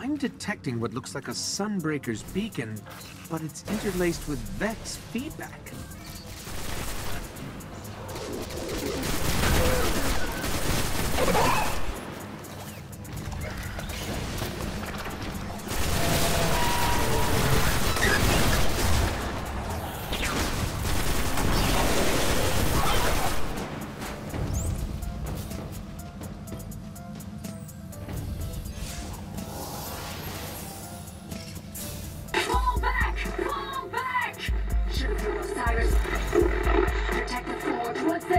I'm detecting what looks like a Sunbreaker's beacon, but it's interlaced with Vex feedback.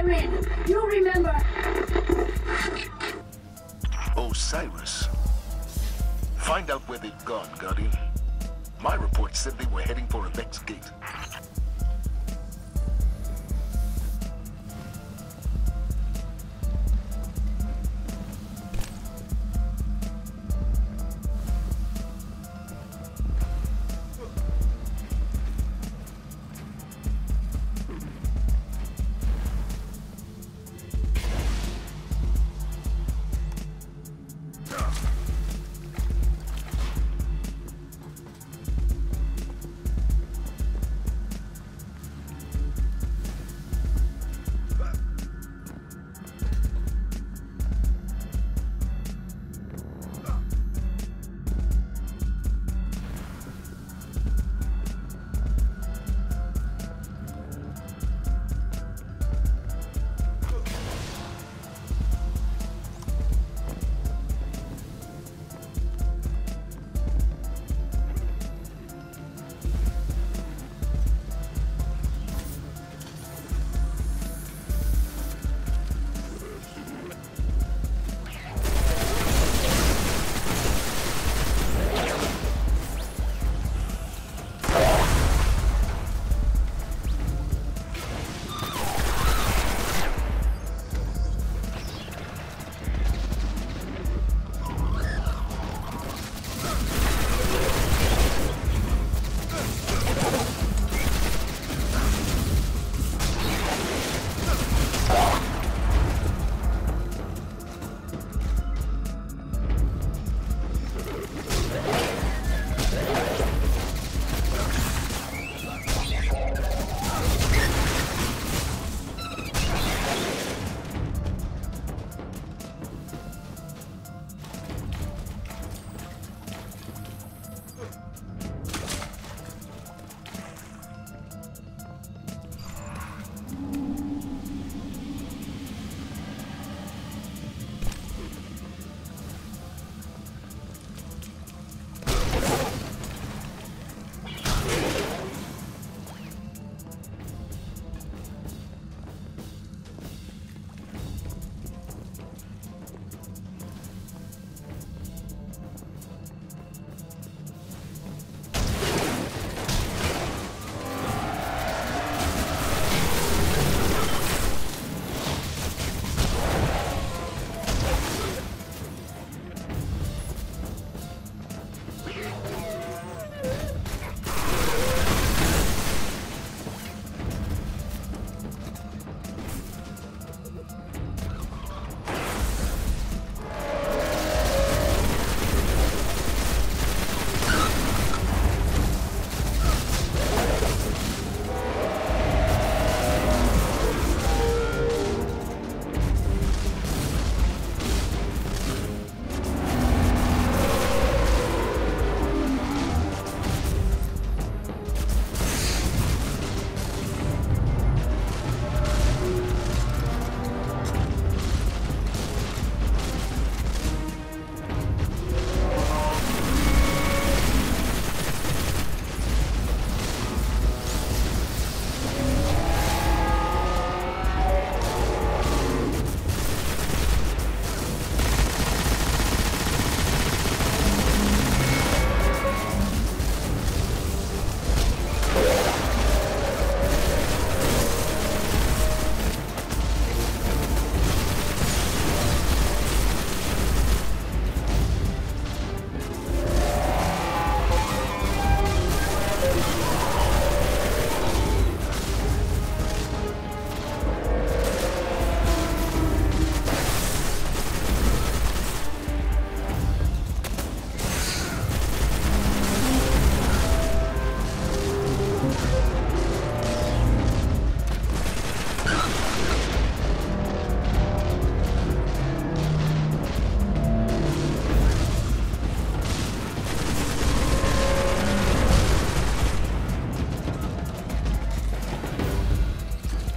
They're. You remember. Osiris. Find out where they've gone, Guardian. My report said they were heading for a Vex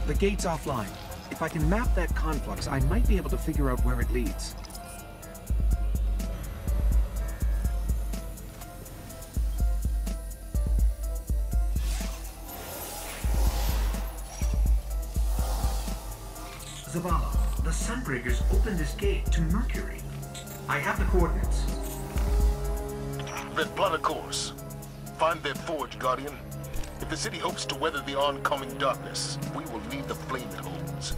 gate. gate's offline. If I can map that conflux, I might be able to figure out where it leads. Zavala, the Sunbreakers opened this gate to Mercury. I have the coordinates. Then plot a course. Find their forge, Guardian. If the city hopes to weather the oncoming darkness, we will need the flame it holds.